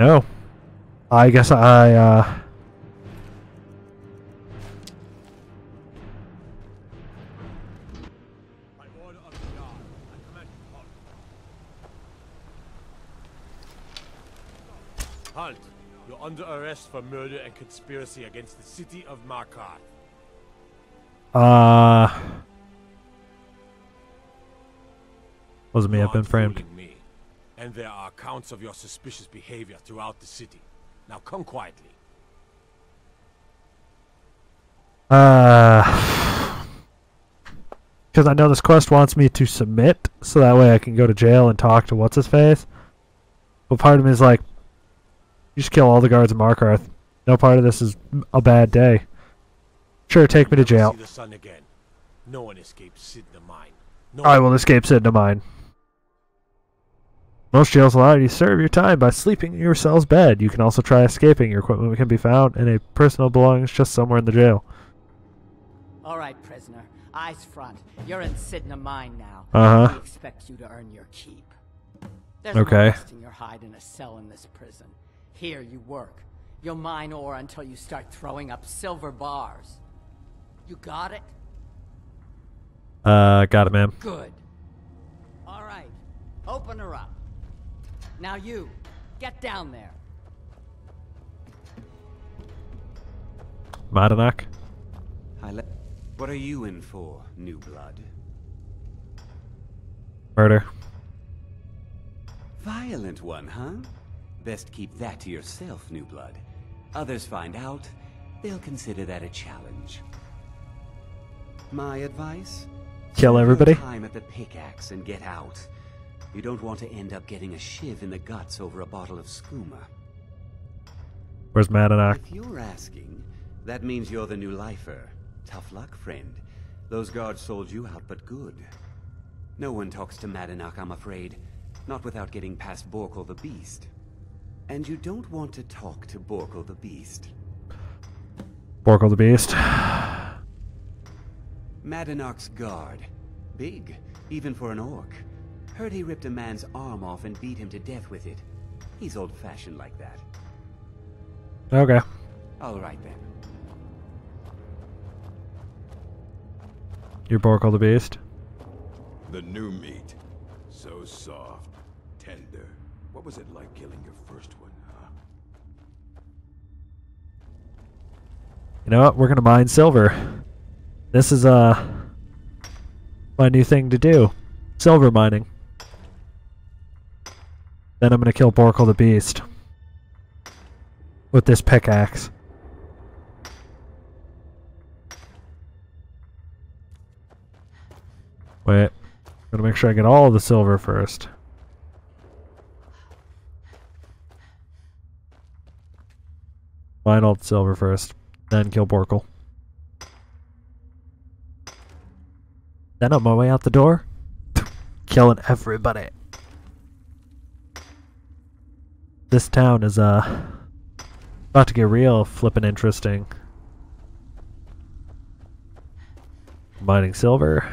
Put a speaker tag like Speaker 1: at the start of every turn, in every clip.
Speaker 1: No. I guess I, uh...
Speaker 2: By order of the Jarl, I command you halt. Halt! You're under arrest for murder and conspiracy against the city of Markarth.
Speaker 1: Uh... Wasn't me, I've been framed.
Speaker 2: Me. And there are accounts of your suspicious behavior throughout the city. Now come quietly.
Speaker 1: Uh... Because I know this quest wants me to submit, so that way I can go to jail and talk to what's-his-face. But part of me is like, you just kill all the guards in Markarth. No part of this is a bad day. Sure, take me to jail.
Speaker 2: See the sun again. No one escapes Mine. No
Speaker 1: I will escape Cidhna Mine. Most jails allow you to serve your time by sleeping in your cell's bed. You can also try escaping. Your equipment can be found and a personal belongings just somewhere in the jail.
Speaker 3: All right, prisoner. Eyes front. You're in Cidhna Mine now.
Speaker 1: Uh-huh.
Speaker 3: We expect you to earn your keep. There's
Speaker 1: Okay.
Speaker 3: no resting your hide in a cell in this prison. Here you work. You'll mine ore until you start throwing up silver bars. You got it?
Speaker 1: Uh, got it, ma'am.
Speaker 3: Good. All right. Open her up. Now you, get down there.
Speaker 1: Madanach.
Speaker 4: I le- what are you in for, new blood?
Speaker 1: Murder.
Speaker 4: Violent one, huh? Best keep that to yourself, new blood. Others find out, they'll consider that a challenge. My advice?
Speaker 1: Kill everybody?
Speaker 4: Time at the pickaxe and get out. You don't want to end up getting a shiv in the guts over a bottle of skooma.
Speaker 1: Where's Madanach?
Speaker 4: If you're asking, that means you're the new lifer. Tough luck, friend. Those guards sold you out, but good. No one talks to Madanach, I'm afraid. Not without getting past Borkul the Beast. And you don't want to talk to Borkul the Beast.
Speaker 1: Borkul the Beast.
Speaker 4: Madanach's guard. Big, even for an orc. Heard he ripped a man's arm off and beat him to death with it. He's old-fashioned like that.
Speaker 1: Okay.
Speaker 4: All right then.
Speaker 1: You're Borkul the Beast.
Speaker 5: The new meat. So soft, tender. What was it like killing your first one, huh?
Speaker 1: You know what? We're gonna mine silver. This is uh my new thing to do. Silver mining. Then I'm gonna kill Borkul the Beast. With this pickaxe. Wait. Gotta make sure I get all the silver first. Mine all the silver first. Then kill Borkul. Then on my way out the door, killing everybody. This town is uh about to get real flippin' interesting. Mining silver.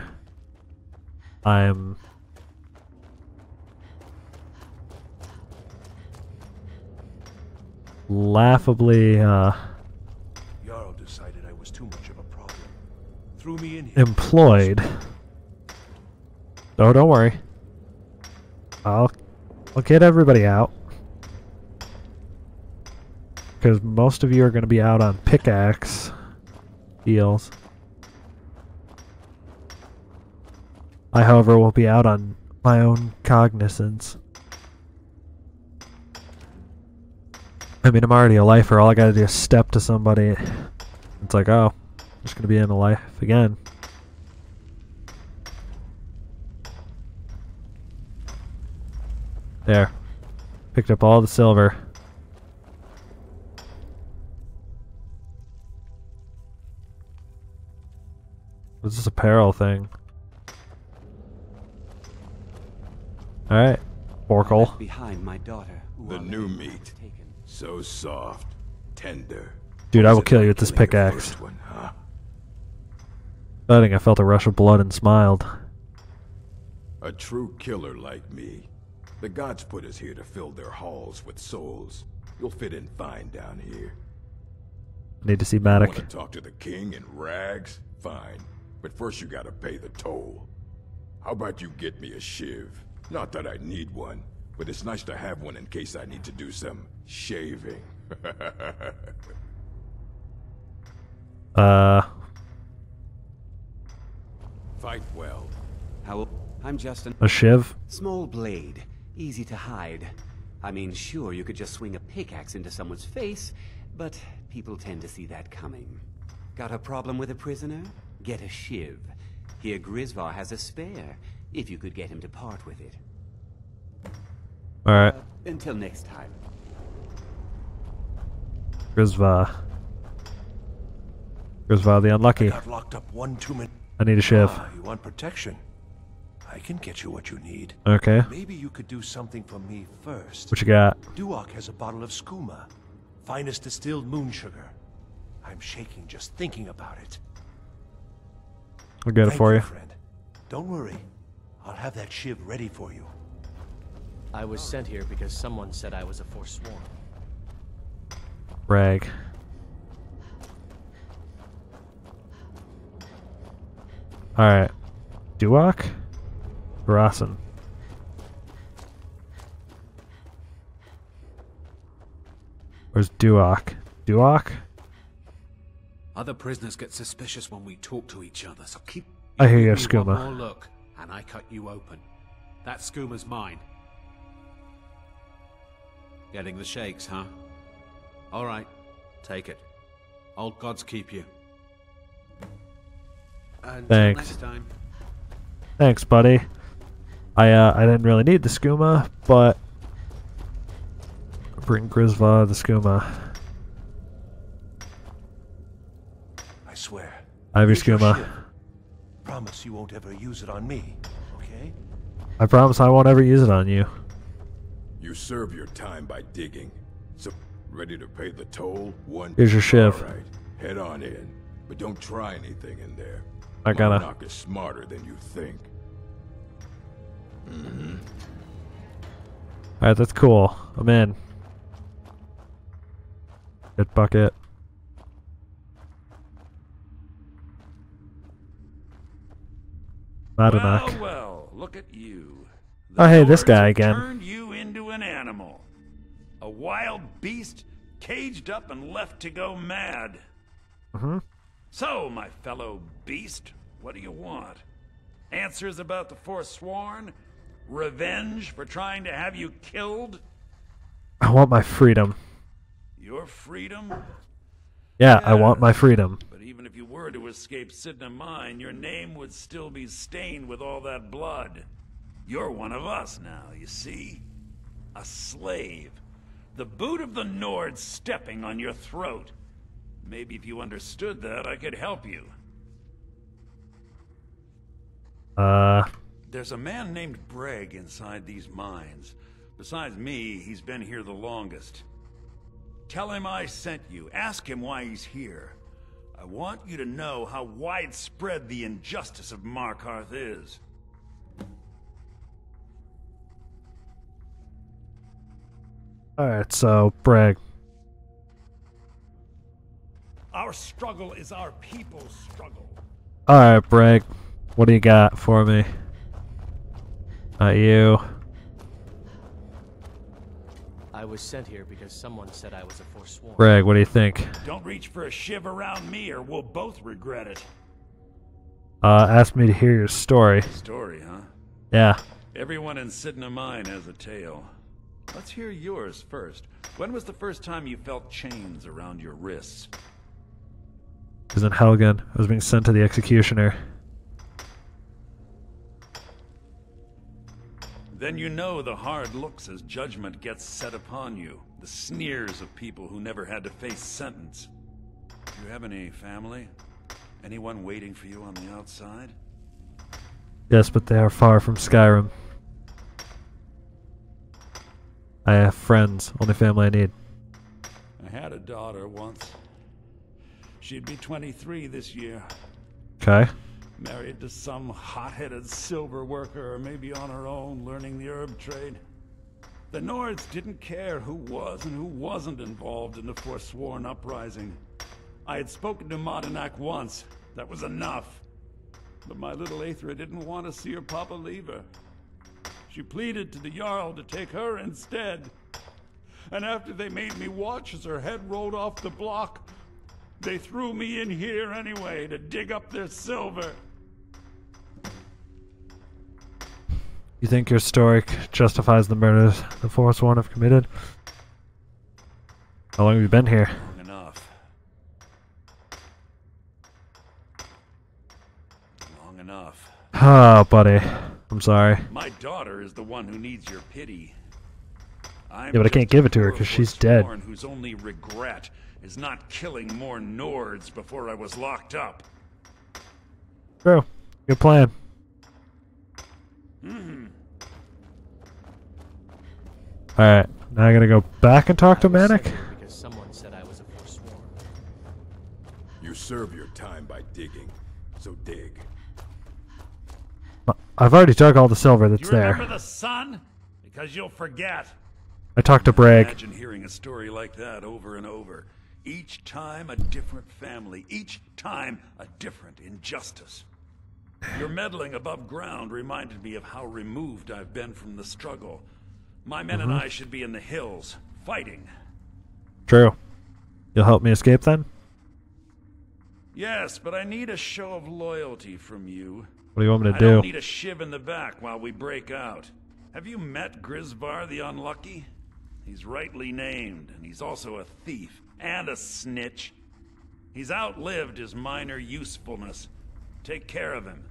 Speaker 1: I'm laughably uh
Speaker 2: Jarl decided I was too much of a problem. Threw me in here.
Speaker 1: employed. Oh, don't worry. I'll I'll get everybody out. Because most of you are going to be out on pickaxe deals. I, however, will be out on my own cognizance. I mean, I'm already a lifer. All I gotta do is step to somebody. It's like, oh, I'm just gonna be in a life again. There. Picked up all the silver. What's this apparel thing? Alright. Borkul.
Speaker 4: Left behind my daughter.
Speaker 5: The new meat.
Speaker 4: taken.
Speaker 5: So soft, tender.
Speaker 1: Dude,
Speaker 5: What
Speaker 1: I will kill you with this pickaxe.
Speaker 5: first one, huh?
Speaker 1: I think I felt a rush of blood and smiled.
Speaker 5: A true killer like me. The gods put us here to fill their halls with souls. You'll fit in fine down here.
Speaker 1: Need to see
Speaker 5: Want
Speaker 1: Matic.
Speaker 5: to talk to the king in rags? Fine. But first you gotta pay the toll. How about you get me a shiv? Not that I need one, but it's nice to have one in case I need to do some shaving.
Speaker 1: Uh,
Speaker 2: Fight well.
Speaker 4: How? I'm just a
Speaker 1: a shiv.
Speaker 4: small blade, easy to hide. I mean, sure, you could just swing a pickaxe into someone's face, but people tend to see that coming. Got a problem with a prisoner? Get a shiv. Here Grisvar has a spare, if you could get him to part with it.
Speaker 1: All right,
Speaker 4: Until next time.
Speaker 1: Grisvar. Grisvar the unlucky.
Speaker 6: I got locked up one too many.
Speaker 1: I need a shiv.
Speaker 6: Ah, you want protection? I can get you what you need.
Speaker 1: Okay,
Speaker 6: Maybe you could do something for me first.
Speaker 1: what you got?
Speaker 6: Duach has a bottle of skooma, finest distilled moon sugar. I'm shaking just thinking about it.
Speaker 1: I'll get it for you.
Speaker 6: friend. Don't worry. I'll have that shiv ready for you.
Speaker 7: I was sent here because someone said I was a forsworn.
Speaker 1: Rag. All right, Duach, Rasen. Where's Duach? Duach?
Speaker 8: Other prisoners get suspicious when we talk to each other, so keep.
Speaker 1: I hear you,
Speaker 8: give me one
Speaker 1: Skooma.
Speaker 8: more look, and I cut you open. That Skooma's mine. Getting the shakes, huh? All right, take it. Old gods keep you. Until
Speaker 1: Thanks.
Speaker 8: next time.
Speaker 1: Thanks, buddy. I uh, I didn't really need the skooma, but bring Grisvar the skooma.
Speaker 6: I swear.
Speaker 1: I have your skooma.
Speaker 6: Promise you won't ever use it on me, okay?
Speaker 1: I promise I won't ever use it on you.
Speaker 5: you serve your time by digging. So, ready to pay the toll? One.
Speaker 1: Here's your shiv.
Speaker 5: All right, head on in, but don't try anything in there.
Speaker 1: I gotta-
Speaker 5: Knock is smarter than you think.
Speaker 1: All right, that's cool. I'm in. Get bucket. Madanach.
Speaker 9: Well, well, look at you.
Speaker 1: Oh, hey, this guy again.
Speaker 9: Turned you into an animal, a wild beast, caged up and left to go mad.
Speaker 1: Mhm.
Speaker 9: So, my fellow beast, what do you want? Answers about the Forsworn? Revenge for trying to have you killed?
Speaker 1: I want my freedom.
Speaker 9: Your freedom?
Speaker 1: Yeah, I want my freedom.
Speaker 9: But even if you were to escape Cidhna Mine, your name would still be stained with all that blood. You're one of us now, you see? A slave. The boot of the Nord stepping on your throat. Maybe if you understood that, I could help you.
Speaker 1: Uh,
Speaker 9: There's a man named Braig inside these mines. Besides me, he's been here the longest. Tell him I sent you. Ask him why he's here. I want you to know how widespread the injustice of Markarth is.
Speaker 1: alright, so, Braig.
Speaker 9: Our struggle is our people's struggle.
Speaker 1: Alright, Braig. What do you got for me? Not you.
Speaker 7: I was sent here because someone said I was a forsworn.
Speaker 1: Braig, what do you think?
Speaker 9: Don't reach for a shiv around me or we'll both regret it.
Speaker 1: Uh, asked me to hear your story.
Speaker 9: Story, huh?
Speaker 1: Yeah.
Speaker 9: Everyone in Cidhna Mine has a tale. Let's hear yours first. When was the first time you felt chains around your wrists?
Speaker 1: It was in Helgen. I was being sent to the executioner.
Speaker 9: Then you know the hard looks as judgment gets set upon you, the sneers of people who never had to face sentence. Do you have any family? Anyone waiting for you on the outside?
Speaker 1: Yes, but they are far from Skyrim. I have friends. Only family I need.
Speaker 9: I had a daughter once. She'd be 23 this year.
Speaker 1: Okay.
Speaker 9: Married to some hot-headed silver worker, or maybe on her own, learning the herb trade. The Nords didn't care who was and who wasn't involved in the Forsworn uprising. I had spoken to Madanach once. That was enough. But my little Aethra didn't want to see her papa leave her. She pleaded to the Jarl to take her instead. And after they made me watch as her head rolled off the block, they threw me in here anyway to dig up their silver.
Speaker 1: You think your story justifies the murders the Forsworn have committed? How long have you been here?
Speaker 9: Long enough. Long enough.
Speaker 1: Ah, buddy. I'm sorry.
Speaker 9: My daughter is the one who needs your pity. I'm
Speaker 1: Yeah, but I can't give it to her
Speaker 9: poor
Speaker 1: 'cause she's dead.
Speaker 9: Whose only regret is not killing more Nords before I was locked up.
Speaker 1: True. Good plan. Mm-hmm. Alright, now I gotta go back and talk to
Speaker 7: I was sent
Speaker 1: Manic?
Speaker 7: Because someone said I was a.
Speaker 5: You serve your time by digging, so dig.
Speaker 1: I've already dug all the silver
Speaker 9: Do
Speaker 1: that's
Speaker 9: you
Speaker 1: there.
Speaker 9: remember the sun? Because you'll forget.
Speaker 1: I talked to Braig.
Speaker 9: Imagine hearing a story like that over and over. Each time a different family. Each time a different injustice. Your meddling above ground reminded me of how removed I've been from the struggle. My men and mm-hmm. I should be in the hills, fighting.
Speaker 1: True. You'll help me escape then?
Speaker 9: Yes, but I need a show of loyalty from you.
Speaker 1: What do you want me to
Speaker 9: I
Speaker 1: do?
Speaker 9: need a shiv in the back while we break out. Have you met Grisvar the Unlucky? He's rightly named, and he's also a thief and a snitch. He's outlived his minor usefulness. Take care of him,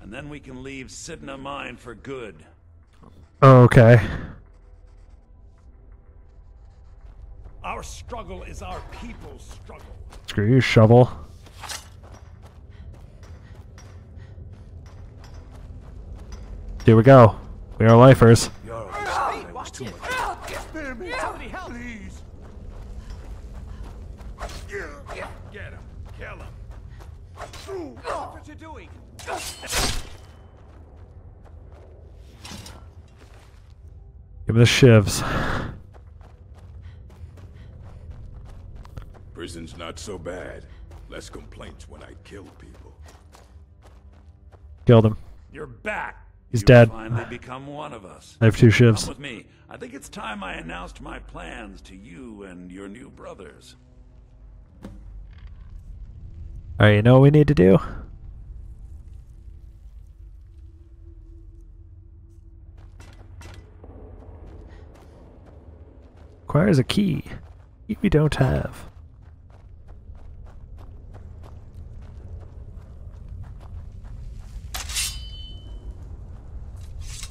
Speaker 9: and then we can leave Cidhna Mine for good.
Speaker 1: Okay.
Speaker 9: Our struggle is our people's struggle.
Speaker 1: Screw you, shovel. Here we go. We are lifers.
Speaker 6: Jarl, this guy was too much.
Speaker 9: Spare me! Somebody help! Please! Get him! Kill him!
Speaker 3: What you doing?
Speaker 1: Give me the shivs.
Speaker 5: Prison's not so bad. Less complaints when I kill people.
Speaker 1: Killed him.
Speaker 9: You're back.
Speaker 1: He's
Speaker 9: You've
Speaker 1: dead.
Speaker 9: Finally become one of us.
Speaker 1: I have two
Speaker 9: Come with me. I think it's time I announced my plans to you and your new brothers.
Speaker 1: Alright, you know what we need to do? Requires a key. Key we don't have.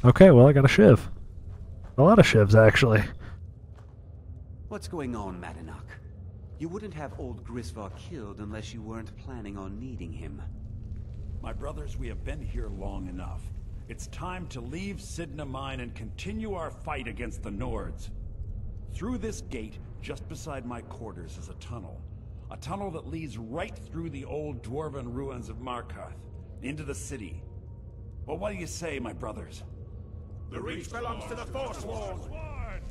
Speaker 1: Okay, well I got a shiv. A lot of shivs actually.
Speaker 4: What's going on, Madanach? You wouldn't have old Grisvar killed unless you weren't planning on needing him.
Speaker 9: My brothers, we have been here long enough. It's time to leave Cidhna Mine and continue our fight against the Nords. Through this gate, just beside my quarters, is a tunnel. A tunnel that leads right through the old dwarven ruins of Markarth, into the city. Well, what do you say, my brothers?
Speaker 2: The reach belongs to the force Forsworn.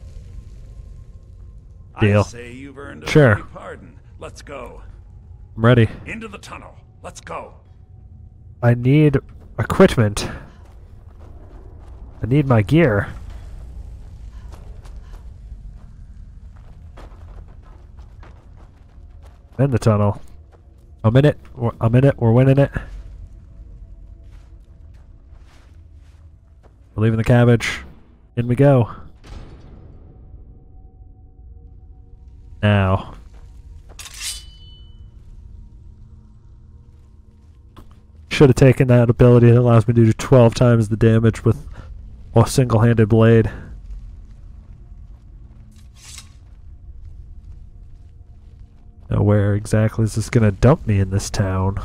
Speaker 1: Deal.
Speaker 9: I say you've earned a
Speaker 1: Sure.
Speaker 9: pardon. Let's go.
Speaker 1: I'm ready.
Speaker 9: Into the tunnel. Let's go.
Speaker 1: I need equipment. I need my gear. In the tunnel. I'm in it. I'm in it. We're winning it. We're leaving the cabbage. In we go. Now. Should have taken that ability that allows me to do 12 times the damage with a single handed blade. Now where exactly is this gonna dump me in this town?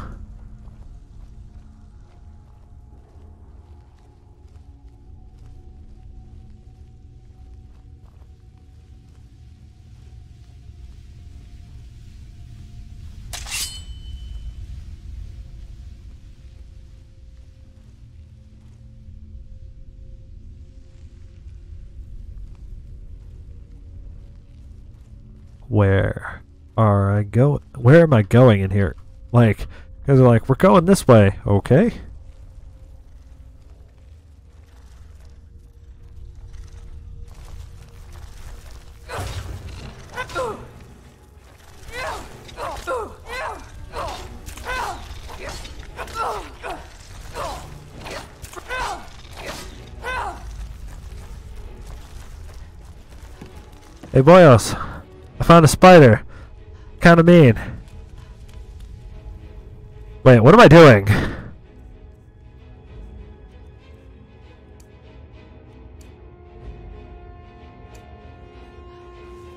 Speaker 1: Where? I go? Where am I going in here? Like, guys are like, we're going this way. Okay. Hey boyos, I found a spider. Kinda mean. Wait, what am I doing?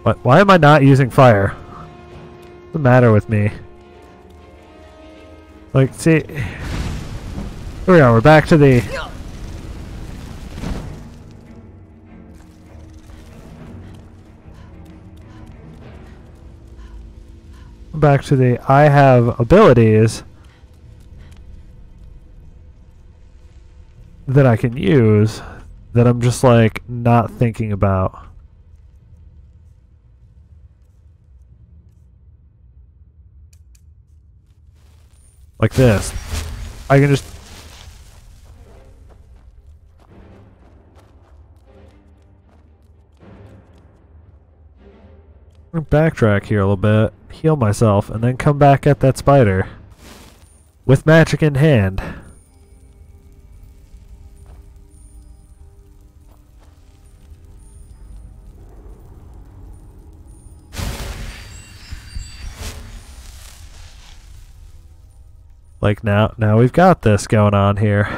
Speaker 1: What? Why am I not using fire? What's the matter with me? Like, see... Here we are, we're back to the... Back to the I have abilities that I can use that I'm just like not thinking about. Like this. I can just backtrack here a little bit, heal myself, and then come back at that spider. With magic in hand. Like now, now we've got this going on here.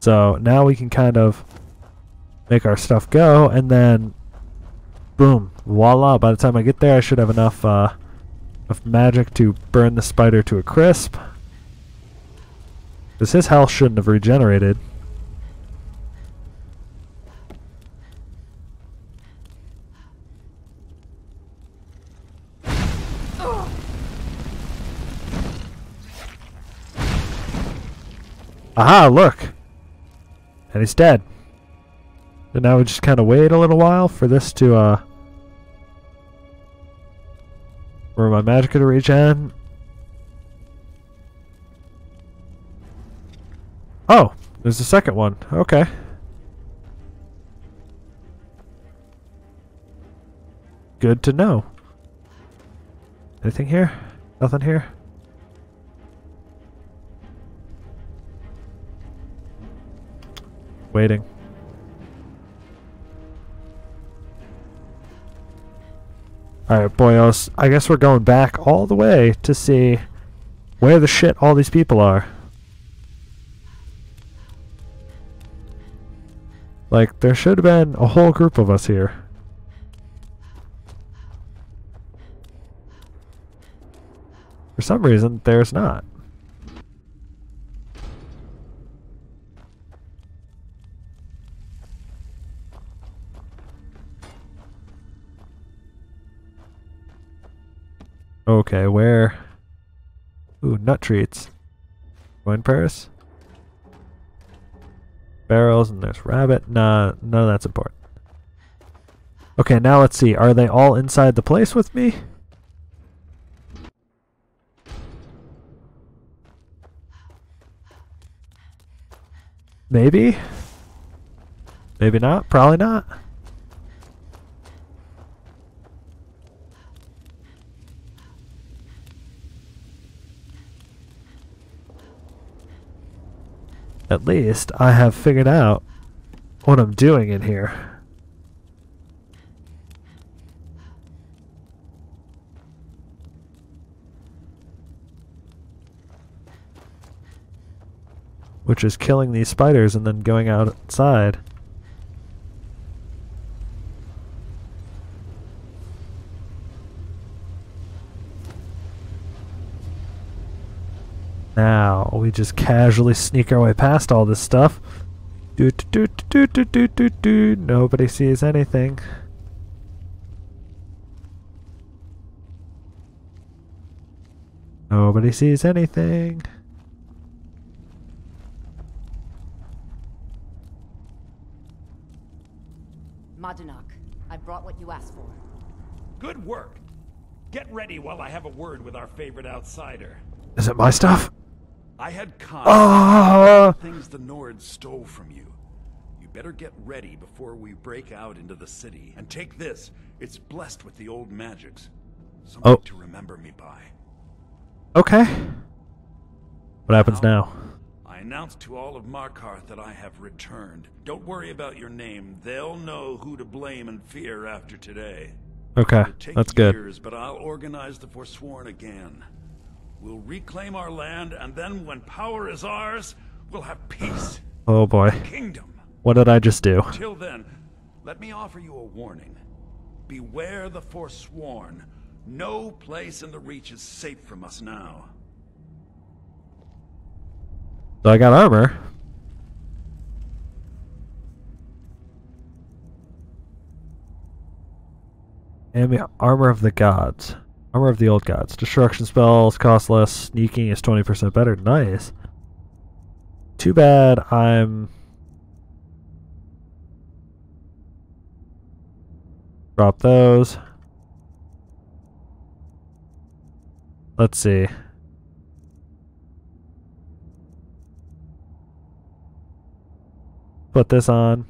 Speaker 1: So now we can kind of make our stuff go, and then boom, voila. By the time I get there, I should have enough, uh, enough magic to burn the spider to a crisp. Because his health shouldn't have regenerated. Aha, look! And he's dead. And now we just kind of wait a little while for this to, uh... For my magic to regen. Oh, there's the second one. Okay. Good to know. Anything here? Nothing here? Waiting. Alright, boyos. I guess we're going back all the way to see where the shit all these people are. Like, there should have been a whole group of us here. For some reason, there's not. Okay, where? Ooh, nut treats. Wine Paris? Barrels, and there's rabbit. Nah, none of that's important. Okay, now let's see. Are they all inside the place with me? Maybe? Maybe not? Probably not. At least I have figured out what I'm doing in here. Which is killing these spiders and then going outside. Now we just casually sneak our way past all this stuff. Do do do do do do do. Nobody sees anything. Nobody sees anything.
Speaker 10: Madanach, I brought brought what you asked for.
Speaker 9: Good work. Get ready while I have a word with our favorite outsider.
Speaker 1: Is it my stuff?
Speaker 9: I had con
Speaker 1: Ah!
Speaker 9: things the Nords stole from you. You better get ready before we break out into the city. And take this. It's blessed with the old magics. Something
Speaker 1: Oh.
Speaker 9: to remember me by.
Speaker 1: Okay. What happens now?
Speaker 9: I announced to all of Markarth that I have returned. Don't worry about your name. They'll know who to blame and fear after today.
Speaker 1: Okay, that's good.
Speaker 9: but I'll organize the Forsworn again. We'll reclaim our land, and then when power is ours, we'll have peace.
Speaker 1: Oh boy.
Speaker 9: Kingdom.
Speaker 1: What did I just do?
Speaker 9: Till then, let me offer you a warning. Beware the Forsworn. No place in the Reach is safe from us now.
Speaker 1: So I got armor. And the armor of the gods. Armor of the old gods. Destruction spells cost less. Sneaking is 20% better. Nice. Too bad I'm... Drop those. Let's see. Put this on.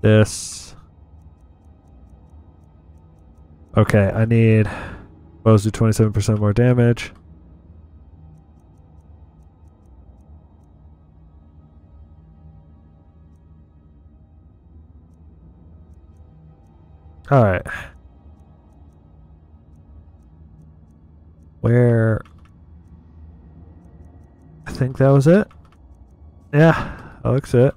Speaker 1: This. Okay, I need bows do 27% more damage. Alright. Where I think that was it. Yeah, that looks it.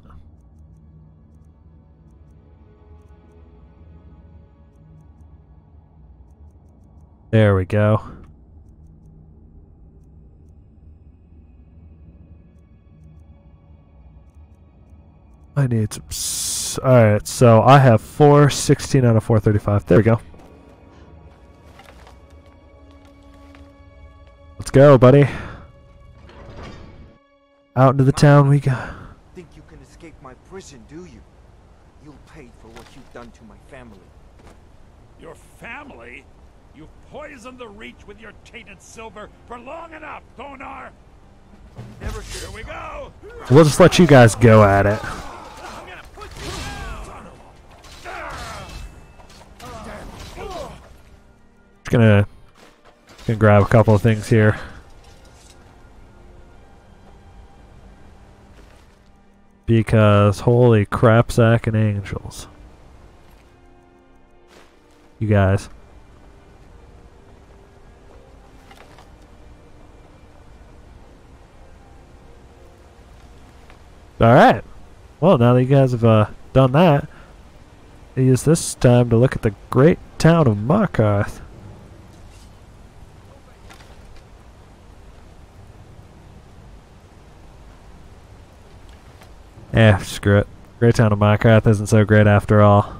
Speaker 1: There we go. I need some. S- Alright, so I have 416 out of 435. There we go. Let's go, buddy. Out into the town we go.
Speaker 11: Think you can escape my prison, do you? You'll pay for what you've done to my family.
Speaker 9: Your family? You've poisoned the Reach with your tainted silver for long enough, Thonar!
Speaker 11: Never
Speaker 9: Here we go!
Speaker 1: We'll just let you guys go at it. Just gonna, gonna grab a couple of things here. Because holy crap sack and angels. You guys. Alright. Well, now that you guys have uh, done that, use this time to look at the great town of Markarth. Eh, screw it. Great town of Markarth isn't so great after all.